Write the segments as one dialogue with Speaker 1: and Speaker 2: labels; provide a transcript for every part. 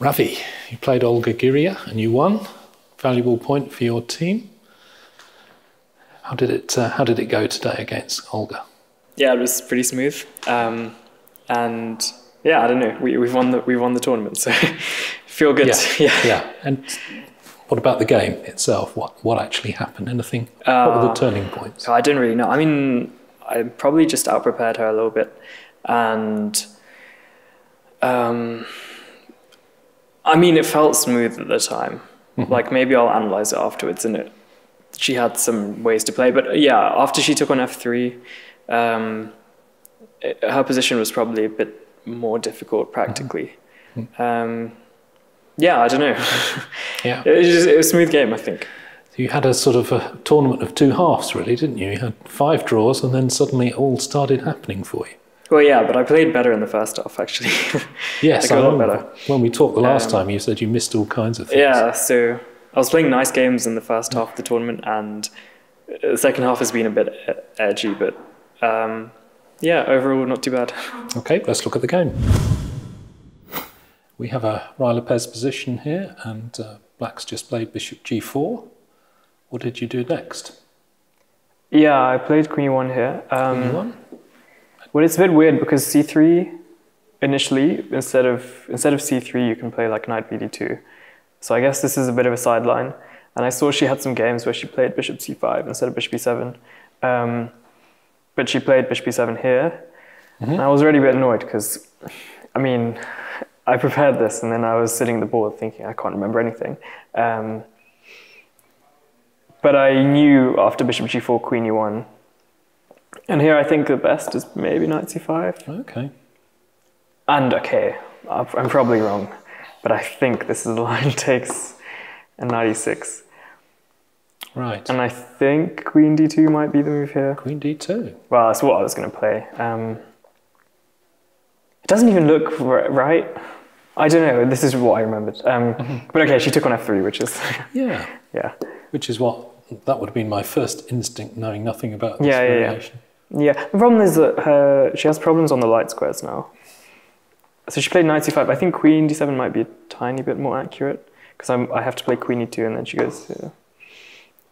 Speaker 1: Ravi, you played Olga Girya and you won. Valuable point for your team. How did it uh, How did it go today against Olga?
Speaker 2: Yeah, it was pretty smooth. Um, and yeah, I don't know. We, we've won the we won the tournament, so feel good.
Speaker 1: Yeah,
Speaker 2: yeah.
Speaker 1: yeah. And what about the game itself? What what actually happened? Anything? what were the turning points?
Speaker 2: I didn't really know. I mean, I probably just out prepared her a little bit, and um, I mean, it felt smooth at the time. Like maybe I'll analyze it afterwards, and it she had some ways to play. But yeah, after she took on f three, um, it- her position was probably a bit more difficult practically. Um, yeah, I don't know.
Speaker 1: Yeah.
Speaker 2: it, was just, it was a smooth game, I think.
Speaker 1: You had a sort of a tournament of two halves, really, didn't you? You had five draws, and then suddenly it all started happening for you.
Speaker 2: Well, yeah, but I played better in the first half actually.
Speaker 1: Yes,
Speaker 2: I got a lot
Speaker 1: remember.
Speaker 2: better.
Speaker 1: When we talked the last
Speaker 2: Um,
Speaker 1: time, you said you missed all kinds of things.
Speaker 2: Yeah, so I was playing nice games in the first half of the tournament, and the second half has been a bit e- edgy, but um, yeah, overall not too bad.
Speaker 1: Okay, let's look at the game. We have a Ruy Lopez position here, and uh, Black's just played Bishop G4. What did you do next?
Speaker 2: Yeah, I played Queen E1 here. Um,
Speaker 1: You won?
Speaker 2: Well, it's a bit weird because C3 initially instead of instead of C3 you can play like Knight BD2. So I guess this is a bit of a sideline. And I saw she had some games where she played Bishop C5 instead of Bishop B7. Um, but she played Bishop B7 here. And I was already a bit annoyed because, I mean, I prepared this and then I was sitting at the board thinking I can't remember anything. Um, but I knew after Bishop G4, Queen E1. And here I think the best is maybe 95.
Speaker 1: Okay.
Speaker 2: And okay, I'm probably wrong, but I think this is the line takes a 96.
Speaker 1: Right.
Speaker 2: And I think Queen D2 might be the move here.
Speaker 1: Queen D2.
Speaker 2: Well, that's what I was going to play. Um, it doesn't even look right. I don't know. This is what I remembered. Um, But okay, she took on F3, which is,
Speaker 1: Yeah.
Speaker 2: yeah.
Speaker 1: Which is what that would have been my first instinct, knowing nothing about this
Speaker 2: Yeah, yeah, yeah. Yeah, the problem is that her, she has problems on the light squares now. So she played knight c5. I think queen d7 might be a tiny bit more accurate because I have to play queen e2 and then she goes.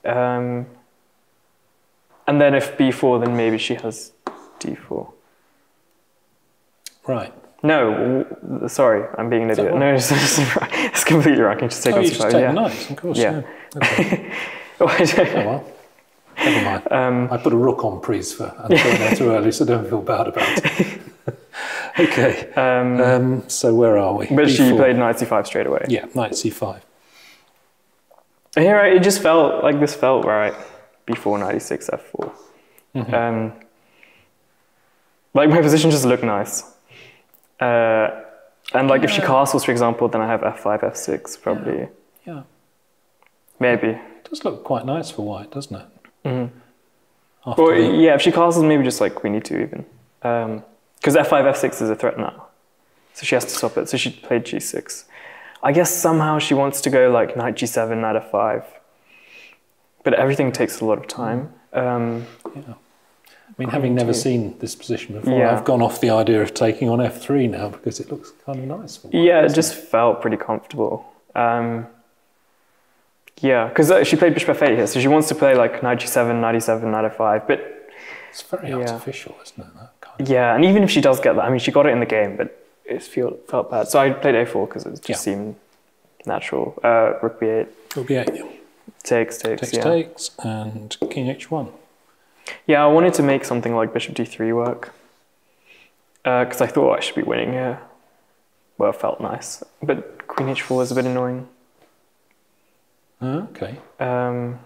Speaker 2: Um, and then if b4, then maybe she has d4.
Speaker 1: Right.
Speaker 2: No, w- sorry, I'm being an idiot. No, it's, it's completely wrong. I can just take
Speaker 1: oh,
Speaker 2: on
Speaker 1: you
Speaker 2: c5.
Speaker 1: just take
Speaker 2: yeah.
Speaker 1: knight, of course.
Speaker 2: Yeah.
Speaker 1: Yeah. Okay.
Speaker 2: Oh
Speaker 1: well. Never mind.
Speaker 2: um,
Speaker 1: I put a rook en prise for Antonio too early, so don't feel bad about it. okay.
Speaker 2: um,
Speaker 1: Um, so where are we?
Speaker 2: but she played knight c5 straight away.
Speaker 1: Yeah, knight c5.
Speaker 2: Here, it just felt like this felt right before 96 f4. Um, like my position just looked nice. Uh, and like if she castles, for example, then I have f5, f6 probably.
Speaker 1: Yeah.
Speaker 2: Maybe.
Speaker 1: It does look quite nice for white, doesn't it?
Speaker 2: Mhm.
Speaker 1: After
Speaker 2: Or yeah, if she castles, maybe just like queen e2 even. Because f5, f6 is a threat now. So she has to stop it. So she played g6. I guess somehow she wants to go like knight g7, knight f5. But everything takes a lot of time. Um,
Speaker 1: I mean, having never seen this position before,
Speaker 2: Yeah.
Speaker 1: I've gone off the idea of taking on f3 now because it looks kind of nice.
Speaker 2: Yeah, it just felt pretty comfortable. Um, yeah, because she played bishop f8 here, so she wants to play like knight g7, knight e7, knight f5. But
Speaker 1: It's very
Speaker 2: yeah.
Speaker 1: artificial, isn't it? That kind of,
Speaker 2: yeah, and even if she does get that, I mean, she got it in the game, but it feel, felt bad. So I played a4 because it just
Speaker 1: Yeah.
Speaker 2: seemed natural. Uh, rook b8
Speaker 1: It'll be eight.
Speaker 2: takes, takes,
Speaker 1: Takes,
Speaker 2: yeah.
Speaker 1: takes, and king h1.
Speaker 2: Yeah, I wanted to make something like bishop d3 work because I thought I should be winning here. Well, it felt nice, but queen h4 was a bit annoying.
Speaker 1: Okay.
Speaker 2: Um,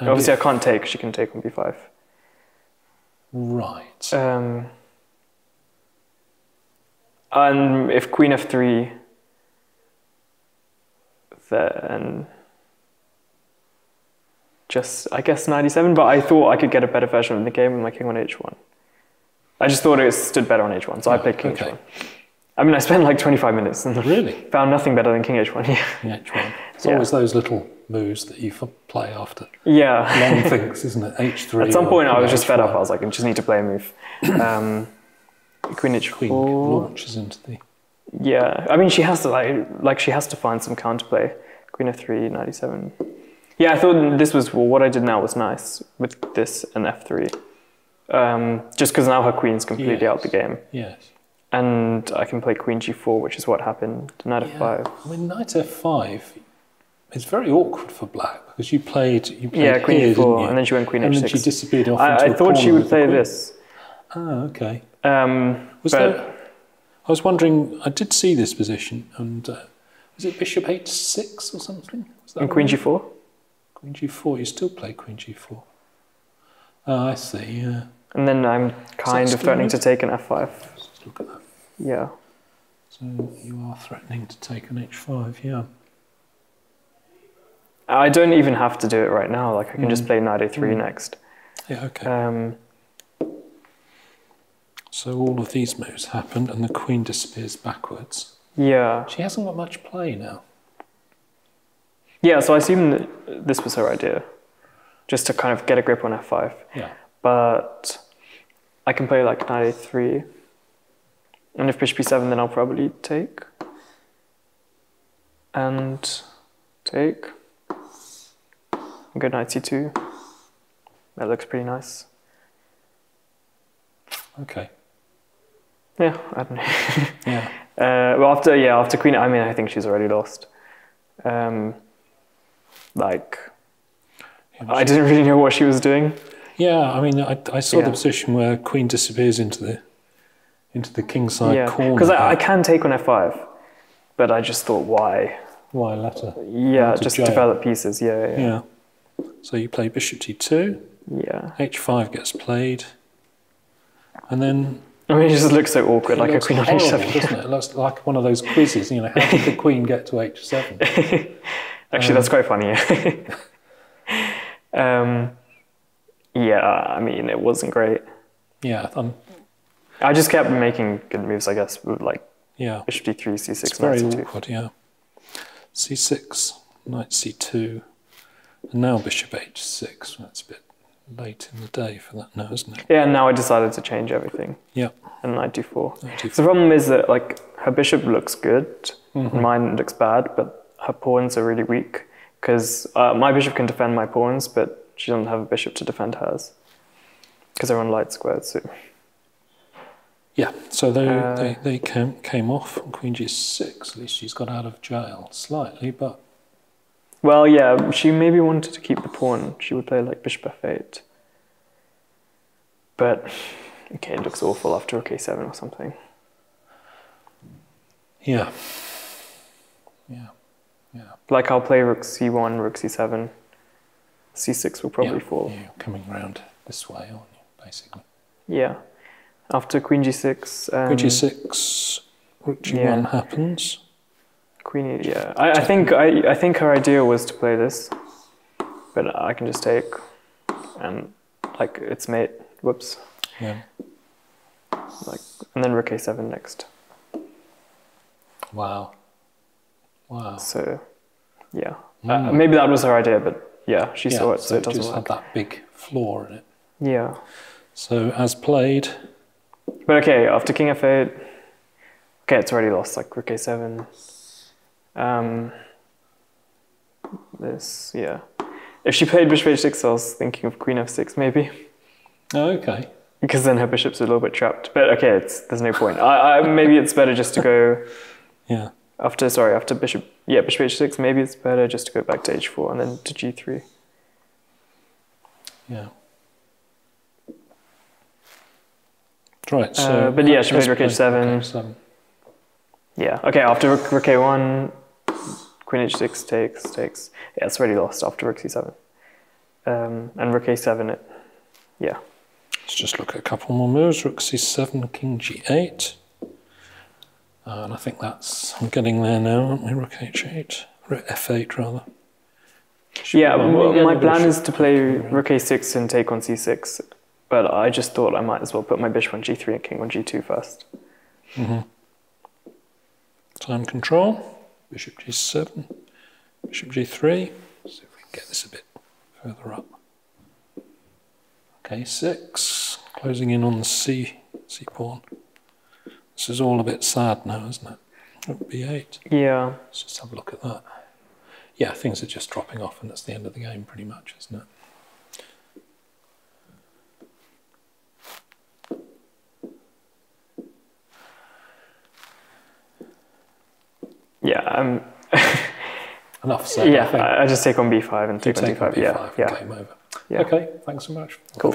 Speaker 2: obviously, I can't take. She can take on b5.
Speaker 1: right.
Speaker 2: Um, and if queen f3, then just, I guess, 97. But I thought I could get a better version of the game with my king on h1. I just thought it stood better on h1, so I played king
Speaker 1: okay.
Speaker 2: h1. I mean, I spent like 25 minutes and
Speaker 1: Really?
Speaker 2: found nothing better than king h1. Yeah.
Speaker 1: H1. It's
Speaker 2: Yeah.
Speaker 1: always those little moves that you play after
Speaker 2: yeah.
Speaker 1: long things, isn't it? h3.
Speaker 2: At some point, I was just fed up. I was like, I just need to play a move. Um, queen h4.
Speaker 1: Queen launches into the.
Speaker 2: Yeah, I mean, she has to like, like she has to find some counterplay. Queen of three, 97. Yeah, I thought this was well, what I did now was nice with this and f3. Um, just because now her queen's completely out of the game,
Speaker 1: Yes.
Speaker 2: and I can play queen g4, which is what happened. Knight
Speaker 1: Yeah.
Speaker 2: f5.
Speaker 1: I mean, knight f5 is very awkward for black because you played you played
Speaker 2: Yeah, queen
Speaker 1: here,
Speaker 2: g4, and then she went queen
Speaker 1: and
Speaker 2: h6.
Speaker 1: And then she disappeared off into
Speaker 2: I, I thought she would play this.
Speaker 1: Ah, okay.
Speaker 2: Um,
Speaker 1: Was
Speaker 2: but
Speaker 1: there? I was wondering. I did see this position, and uh, was it bishop h6 or something?
Speaker 2: And queen
Speaker 1: right?
Speaker 2: g4.
Speaker 1: Queen g4. You still play queen g4. Oh, I see. Yeah.
Speaker 2: And then I'm kind of threatening to take an f5.
Speaker 1: Let's look at that.
Speaker 2: Yeah.
Speaker 1: So you are threatening to take an h5. Yeah.
Speaker 2: I don't even have to do it right now. Like I can just
Speaker 1: Mm.
Speaker 2: play knight a3
Speaker 1: Mm.
Speaker 2: next.
Speaker 1: Yeah. Okay.
Speaker 2: Um,
Speaker 1: so all of these moves happened, and the queen disappears backwards.
Speaker 2: yeah.
Speaker 1: She hasn't got much play now.
Speaker 2: Yeah, so I assume that this was her idea, just to kind of get a grip on f5.
Speaker 1: Yeah.
Speaker 2: But I can play like knight a3, and if bishop b7, then I'll probably take and take. And go knight c2. That looks pretty nice.
Speaker 1: Okay.
Speaker 2: Yeah, I don't know.
Speaker 1: Yeah.
Speaker 2: Uh, well, after yeah, after Queen, I mean, I think she's already lost. Um, like, I didn't really know what she was doing.
Speaker 1: Yeah, I mean, I, I saw
Speaker 2: Yeah.
Speaker 1: the position where queen disappears into the into the kingside
Speaker 2: yeah,
Speaker 1: corner.
Speaker 2: because I, I can take on f5, but I just thought, why?
Speaker 1: Why letter?
Speaker 2: Yeah, just
Speaker 1: jail.
Speaker 2: develop pieces. Yeah, yeah, yeah.
Speaker 1: So you play bishop t2,
Speaker 2: yeah.
Speaker 1: h5 gets played, and then
Speaker 2: I mean, it just looks so awkward, like a queen on
Speaker 1: horrible,
Speaker 2: h7.
Speaker 1: doesn't it? It looks like one of those quizzes. You know, how did the queen get to h7?
Speaker 2: Actually, that's quite funny. Yeah. um, yeah, I mean, it wasn't great.
Speaker 1: Yeah, um,
Speaker 2: I just kept making good moves, I guess, with like
Speaker 1: yeah.
Speaker 2: bishop d3, c6,
Speaker 1: It's
Speaker 2: knight
Speaker 1: very
Speaker 2: c2.
Speaker 1: awkward. Yeah. c6, knight c2, and now bishop h6. That's a bit late in the day for that now, isn't it?
Speaker 2: Yeah, and now I decided to change everything.
Speaker 1: Yeah.
Speaker 2: And knight d4. So
Speaker 1: d4.
Speaker 2: the problem is that like her bishop looks good,
Speaker 1: Mhm.
Speaker 2: mine looks bad, but her pawns are really weak because uh, my bishop can defend my pawns, but she doesn't have a bishop to defend hers because they're on light squared. So
Speaker 1: Yeah, so they
Speaker 2: Uh,
Speaker 1: they, they came, came off on Queen G6. At least she's got out of jail slightly, but
Speaker 2: well, yeah, she maybe wanted to keep the pawn. She would play like bishop f8, but okay, it looks awful after rook a7 or something.
Speaker 1: yeah, yeah, yeah.
Speaker 2: Like I'll play rook c1, rook c7, c6 will probably
Speaker 1: yeah,
Speaker 2: fall.
Speaker 1: You're coming round this way, aren't you? Basically,
Speaker 2: Yeah. After queen g6. Um,
Speaker 1: Queen G6, Rook G1
Speaker 2: yeah.
Speaker 1: happens.
Speaker 2: Queen, yeah. I, I think I, I think her idea was to play this, but I can just take, and like its mate. Whoops.
Speaker 1: Yeah,
Speaker 2: Like and then rook a7 next.
Speaker 1: wow, wow.
Speaker 2: So, yeah. Uh,
Speaker 1: Mm.
Speaker 2: maybe that was her idea, but yeah, she
Speaker 1: yeah,
Speaker 2: saw it, so,
Speaker 1: so
Speaker 2: it doesn't
Speaker 1: just
Speaker 2: work.
Speaker 1: had that big flaw in it.
Speaker 2: Yeah.
Speaker 1: So as played,
Speaker 2: But okay, after king f8, okay, it's already lost. Like rook a7. Um. This, yeah. If she played bishop h6, I was thinking of queen f6 maybe.
Speaker 1: oh, okay.
Speaker 2: Because then her bishop's a little bit trapped. But okay, it's, there's no point. I, I, maybe it's better just to go
Speaker 1: Yeah,
Speaker 2: after, sorry, after bishop, yeah, bishop h6, maybe it's better just to go back to h4 and then to g3.
Speaker 1: yeah. Right, so
Speaker 2: Uh, but yeah, she played rook
Speaker 1: played,
Speaker 2: h7.
Speaker 1: okay, so-
Speaker 2: Yeah, okay, after rook, rook a1, queen h6 takes, takes. Yeah, it's already lost after rook c7. Um, and rook a7, it, yeah.
Speaker 1: Let's just look at a couple more moves. Rook c7, king g8. Uh, and I think that's, I'm getting there now, aren't we? Rook h8, rook f8 rather. Should
Speaker 2: Yeah,
Speaker 1: we-
Speaker 2: m-
Speaker 1: we'll get
Speaker 2: my plan
Speaker 1: bishop
Speaker 2: is to play rook a6 and take on c6. But I just thought I might as well put my bishop on g3 and king on g2 first.
Speaker 1: Mm -hmm. Time control. Bishop g7, bishop g3. See if we can get this a bit further up. Okay, six. Closing in on the c c pawn. This is all a bit sad now, isn't it? Rook b8.
Speaker 2: Yeah.
Speaker 1: Let's just have a look at that. Yeah, things are just dropping off, and that's the end of the game, pretty much, isn't it?
Speaker 2: Yeah. Um,
Speaker 1: Enough said. I
Speaker 2: yeah. I, I just take on b5 and take on
Speaker 1: take on
Speaker 2: d5. Yeah.
Speaker 1: b5,
Speaker 2: Yeah.
Speaker 1: game over.
Speaker 2: Yeah.
Speaker 1: Okay, thanks so much.
Speaker 2: Cool.